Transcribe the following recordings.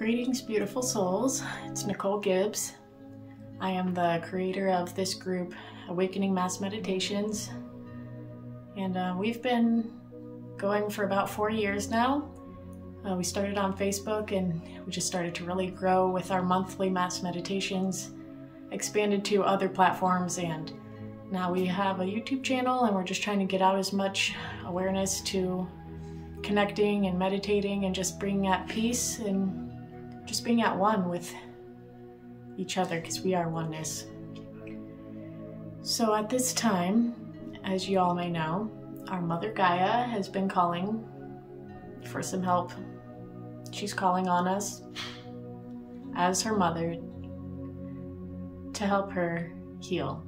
Greetings, beautiful souls. It's Nicole Gibbs. I am the creator of this group, Awakening Mass Meditations. And uh, we've been going for about four years now. Uh, we started on Facebook and we just started to really grow with our monthly Mass Meditations, expanded to other platforms, and now we have a YouTube channel and we're just trying to get out as much awareness to connecting and meditating and just bringing at peace and just being at one with each other because we are oneness. So at this time, as you all may know, our mother Gaia has been calling for some help. She's calling on us as her mother to help her heal.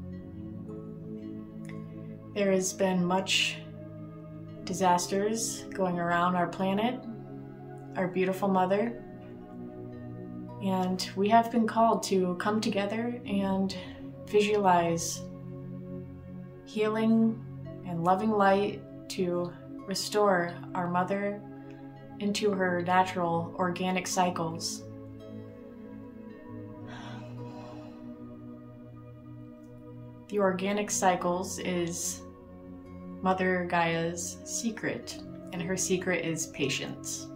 There has been much disasters going around our planet, our beautiful mother, and we have been called to come together and visualize healing and loving light to restore our mother into her natural organic cycles. The organic cycles is Mother Gaia's secret, and her secret is patience.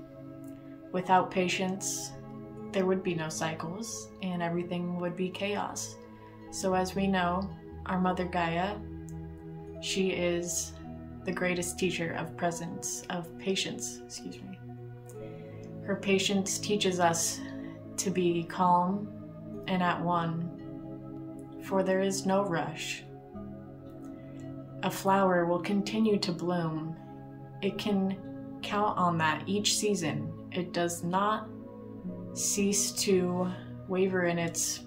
Without patience, there would be no cycles and everything would be chaos. So, as we know, our Mother Gaia, she is the greatest teacher of presence, of patience, excuse me. Her patience teaches us to be calm and at one, for there is no rush. A flower will continue to bloom. It can count on that each season. It does not cease to waver in its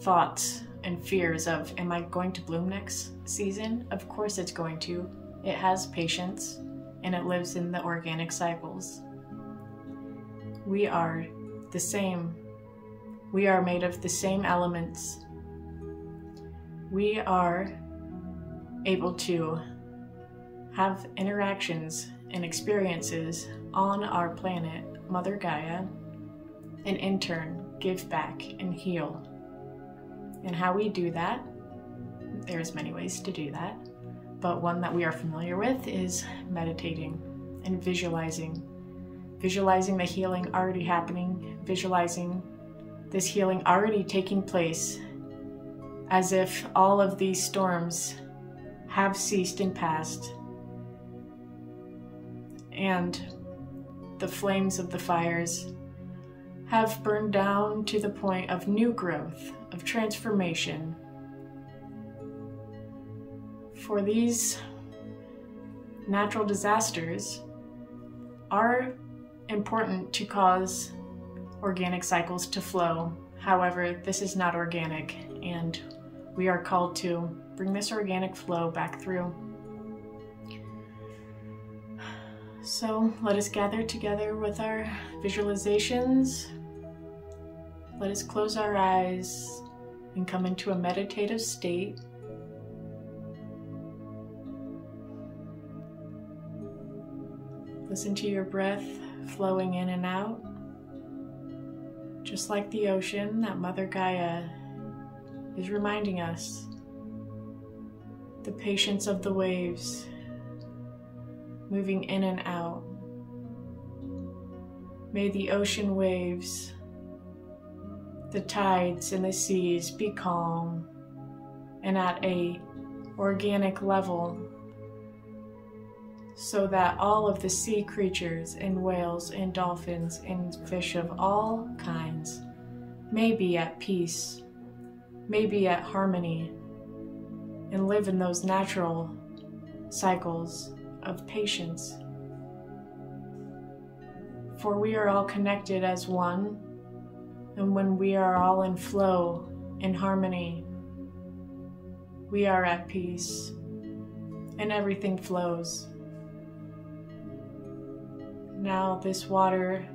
thoughts and fears of, am I going to bloom next season? Of course it's going to. It has patience and it lives in the organic cycles. We are the same. We are made of the same elements. We are able to have interactions and experiences on our planet, Mother Gaia, and in turn give back and heal. And how we do that, there's many ways to do that, but one that we are familiar with is meditating and visualizing. Visualizing the healing already happening, visualizing this healing already taking place as if all of these storms have ceased and passed. And the flames of the fires have burned down to the point of new growth, of transformation. For these natural disasters are important to cause organic cycles to flow. However, this is not organic, and we are called to bring this organic flow back through. So let us gather together with our visualizations let us close our eyes and come into a meditative state. Listen to your breath flowing in and out. Just like the ocean that Mother Gaia is reminding us. The patience of the waves moving in and out. May the ocean waves the tides and the seas be calm and at a organic level so that all of the sea creatures and whales and dolphins and fish of all kinds may be at peace, may be at harmony, and live in those natural cycles of patience. For we are all connected as one and when we are all in flow, in harmony, we are at peace and everything flows. Now, this water,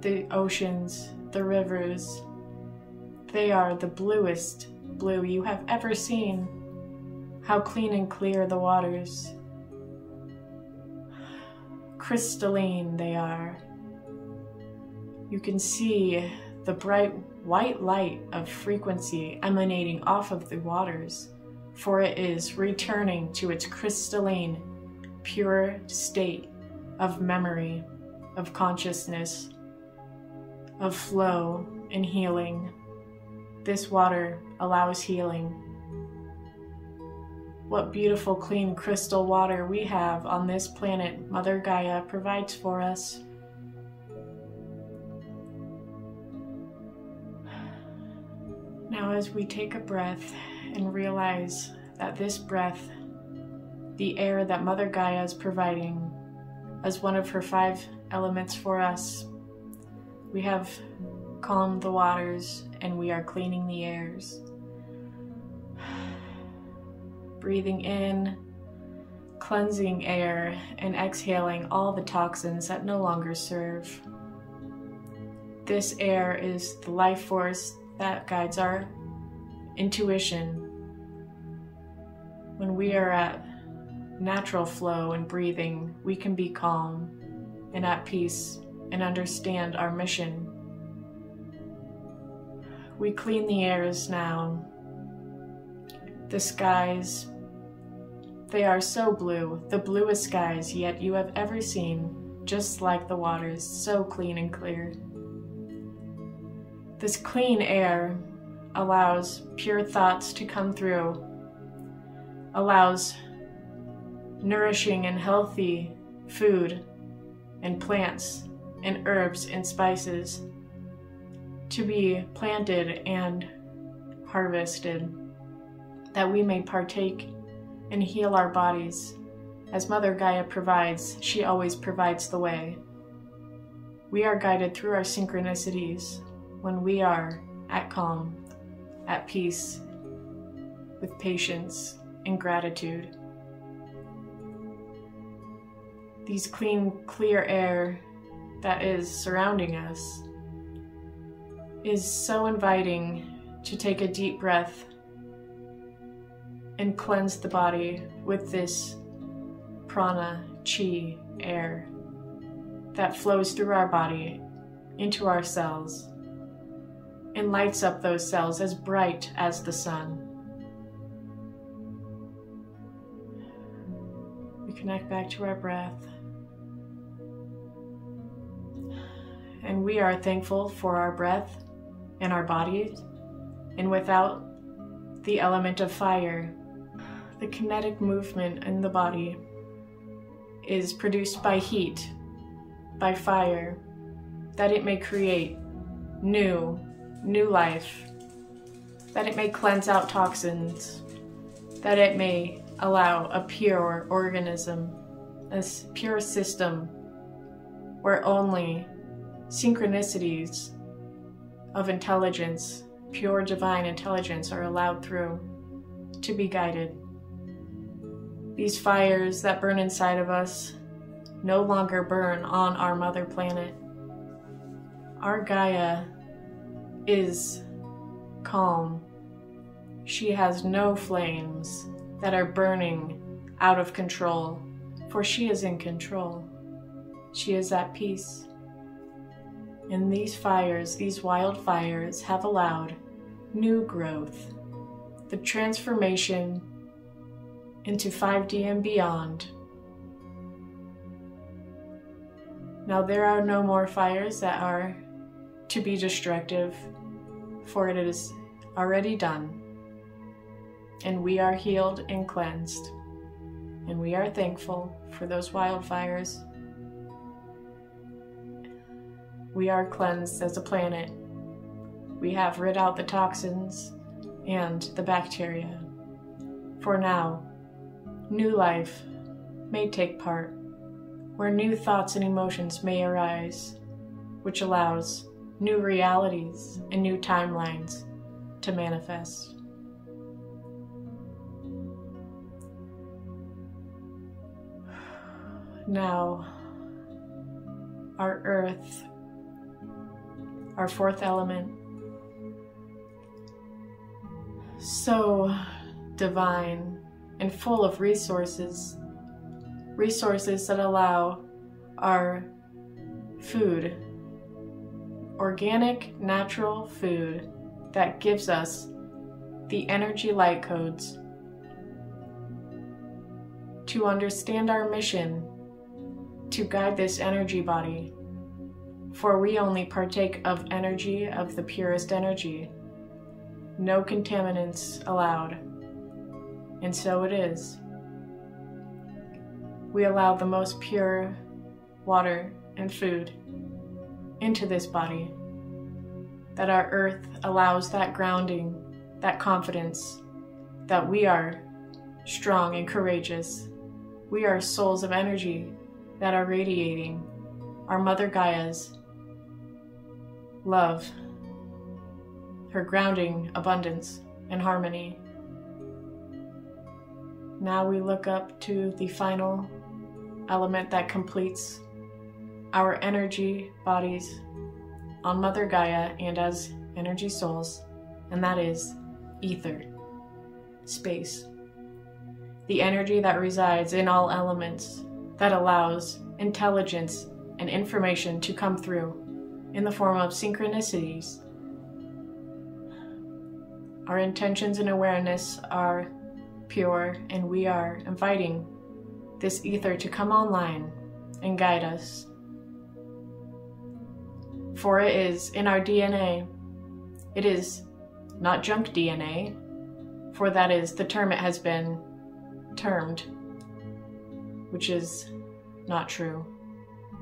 the oceans, the rivers, they are the bluest blue you have ever seen. How clean and clear the waters. Crystalline they are You can see the bright white light of frequency emanating off of the waters, for it is returning to its crystalline, pure state of memory, of consciousness, of flow and healing. This water allows healing. What beautiful, clean crystal water we have on this planet Mother Gaia provides for us. Now, as we take a breath and realize that this breath, the air that Mother Gaia is providing as one of her five elements for us, we have calmed the waters and we are cleaning the airs. Breathing in, cleansing air, and exhaling all the toxins that no longer serve. This air is the life force that guides our intuition. When we are at natural flow and breathing, we can be calm and at peace and understand our mission. We clean the airs now. The skies, they are so blue, the bluest skies yet you have ever seen, just like the waters, so clean and clear. This clean air allows pure thoughts to come through, allows nourishing and healthy food and plants and herbs and spices to be planted and harvested, that we may partake and heal our bodies. As Mother Gaia provides, she always provides the way. We are guided through our synchronicities, when we are at calm, at peace, with patience and gratitude. These clean, clear air that is surrounding us is so inviting to take a deep breath and cleanse the body with this prana, chi, air that flows through our body into our cells and lights up those cells as bright as the sun. We connect back to our breath. And we are thankful for our breath and our bodies. And without the element of fire, the kinetic movement in the body is produced by heat, by fire, that it may create new new life, that it may cleanse out toxins, that it may allow a pure organism, a pure system where only synchronicities of intelligence, pure divine intelligence, are allowed through to be guided. These fires that burn inside of us no longer burn on our mother planet. Our Gaia is calm. She has no flames that are burning out of control, for she is in control. She is at peace. And these fires, these wildfires, have allowed new growth, the transformation into 5D and beyond. Now, there are no more fires that are to be destructive, for it is already done. And we are healed and cleansed. And we are thankful for those wildfires. We are cleansed as a planet. We have rid out the toxins and the bacteria. For now, new life may take part, where new thoughts and emotions may arise, which allows new realities and new timelines to manifest. Now, our earth, our fourth element, so divine and full of resources, resources that allow our food organic, natural food that gives us the energy light codes to understand our mission to guide this energy body. For we only partake of energy of the purest energy. No contaminants allowed. And so it is. We allow the most pure water and food into this body. That our earth allows that grounding, that confidence, that we are strong and courageous. We are souls of energy that are radiating our Mother Gaia's love, her grounding abundance and harmony. Now we look up to the final element that completes our energy bodies on Mother Gaia and as energy souls, and that is ether, space. The energy that resides in all elements that allows intelligence and information to come through in the form of synchronicities. Our intentions and awareness are pure, and we are inviting this ether to come online and guide us. For it is in our DNA. It is not junk DNA, for that is the term it has been termed, which is not true.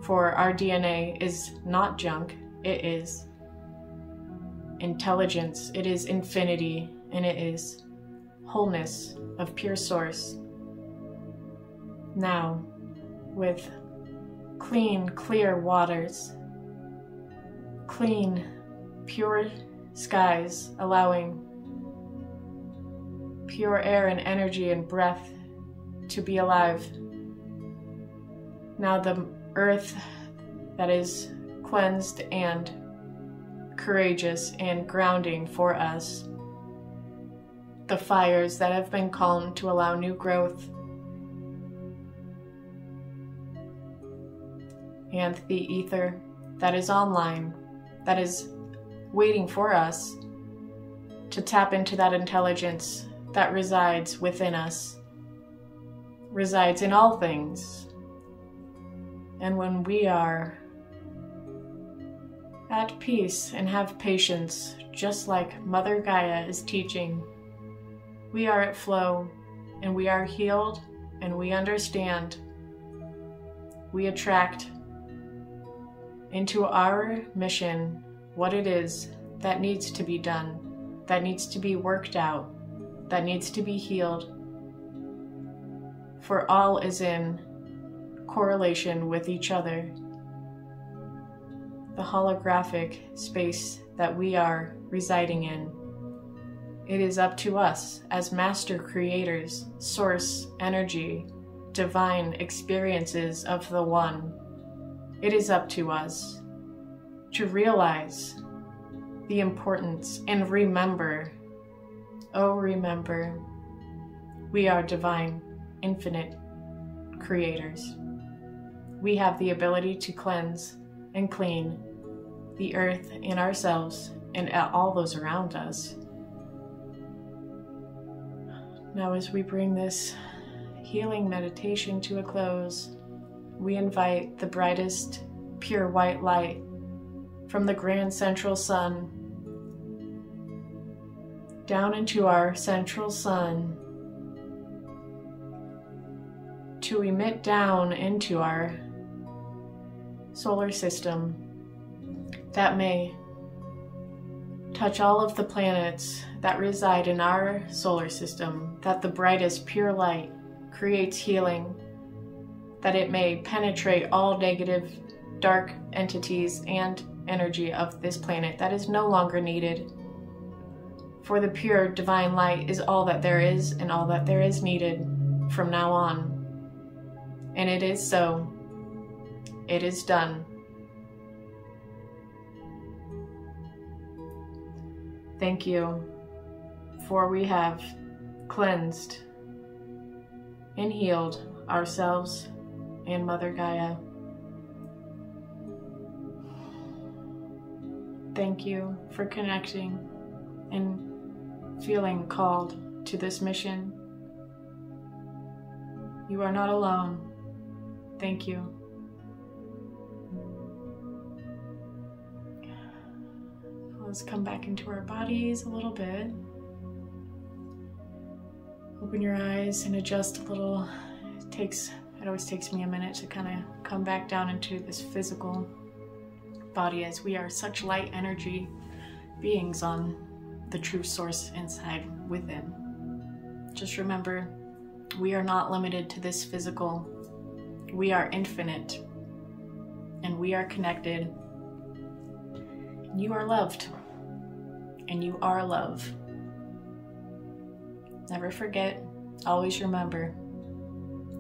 For our DNA is not junk, it is intelligence, it is infinity, and it is wholeness of pure source. Now, with clean, clear waters, clean, pure skies, allowing pure air and energy and breath to be alive now the earth that is cleansed and courageous and grounding for us. The fires that have been calmed to allow new growth. And the ether that is online, that is waiting for us to tap into that intelligence that resides within us, resides in all things, and when we are at peace and have patience, just like Mother Gaia is teaching, we are at flow and we are healed and we understand. We attract into our mission what it is that needs to be done, that needs to be worked out, that needs to be healed. For all is in correlation with each other. The holographic space that we are residing in. It is up to us as master creators, source energy, divine experiences of the One. It is up to us to realize the importance and remember, oh, remember, we are divine, infinite creators we have the ability to cleanse and clean the earth and ourselves and all those around us. Now, as we bring this healing meditation to a close, we invite the brightest, pure white light from the grand central sun down into our central sun to emit down into our solar system that may touch all of the planets that reside in our solar system, that the brightest pure light creates healing, that it may penetrate all negative, dark entities and energy of this planet that is no longer needed. For the pure divine light is all that there is and all that there is needed from now on. And it is so. It is done. Thank you, for we have cleansed and healed ourselves and Mother Gaia. thank you for connecting and feeling called to this mission. You are not alone. Thank you. Let's come back into our bodies a little bit. Open your eyes and adjust a little. It takes it always takes me a minute to kind of come back down into this physical body as we are such light energy beings on the true source inside within. Just remember, we are not limited to this physical. We are infinite and we are connected. You are loved and you are love. Never forget, always remember.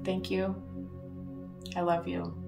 Thank you. I love you.